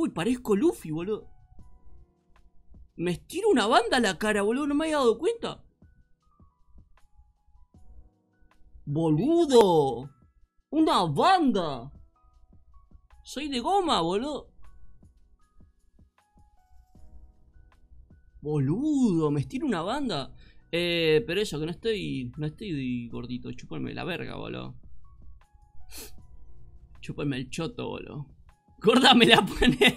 Uy, parezco Luffy, boludo. Me estiro una banda a la cara, boludo. No me había dado cuenta. Boludo. Una banda. Soy de goma, boludo. Boludo, me estiro una banda. Eh, pero eso, que no estoy. No estoy gordito. Chúpame la verga, boludo. Chúpame el choto, boludo. Gorda me la pone.